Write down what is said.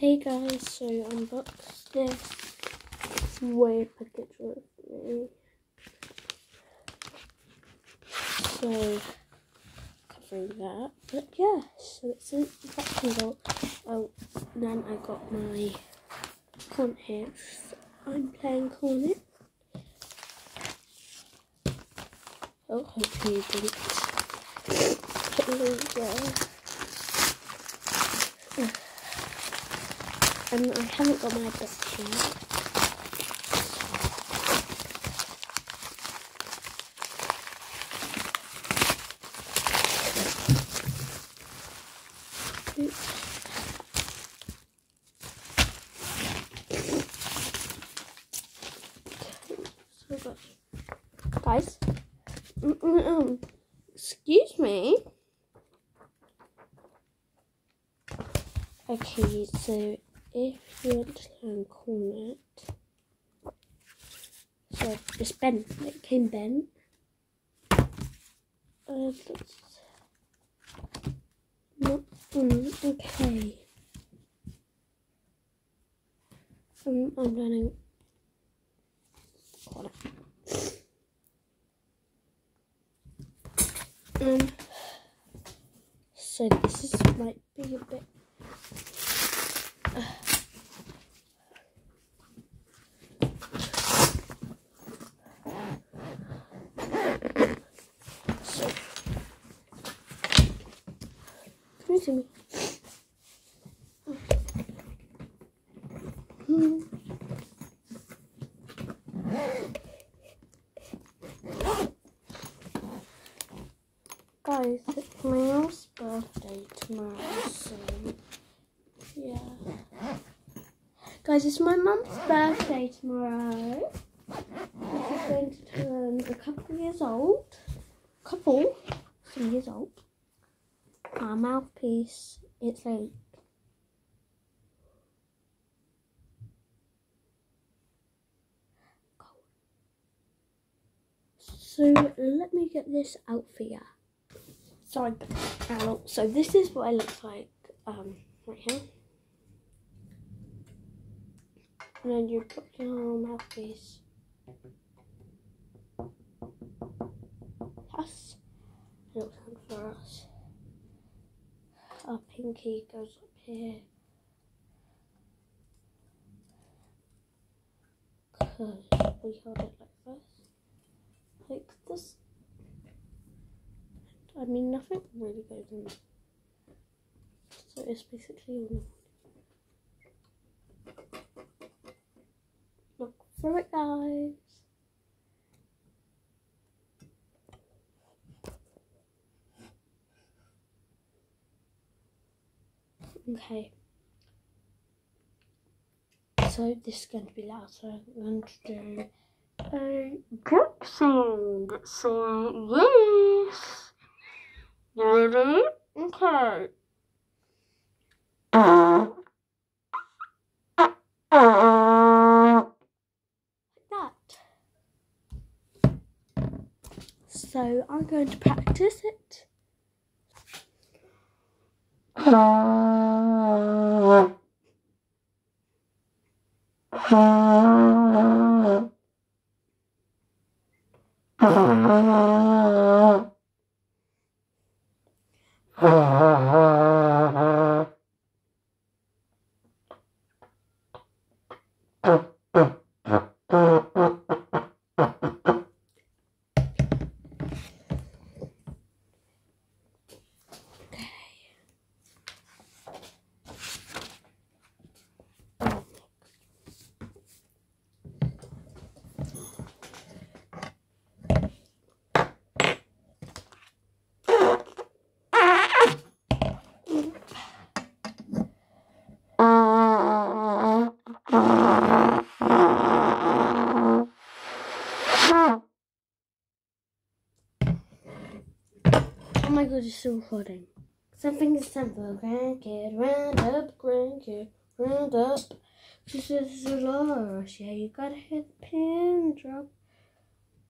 Hey guys, so I unboxed this. Way a picture me. So, covering that. But yeah, so it's a that result. Oh, then I got my cornet here. I'm playing cornet. Oh, hopefully you didn't And I haven't got my book yet. Guys, excuse me. Okay, so if you want to learn cornet, so it's bent, it came bent. Uh, not mm, okay. Um, I'm learning cornet. Um, so this is might be a bit to me. Guys, it's my mom's birthday tomorrow, so yeah. Guys, it's my mum's birthday tomorrow. She's going to turn a couple years old. Couple, some years old our mouthpiece, it's like So let me get this out for you. Sorry, so this is what it looks like um, right here. And then you put your mouthpiece. That's looks for us our pinky goes up here. Because we hold it like this. Like this. I mean, nothing really goes in. So it's basically Look for it, guys. Okay. So this is going to be loud, so I'm going to do a drop song. So yes. Ready? Okay. that. So I'm going to practice it. my god, it's still recording. Something is simple. Grandkid, round up, grandkid, round up. She says, Dolores, yeah, you gotta hit the pin drop.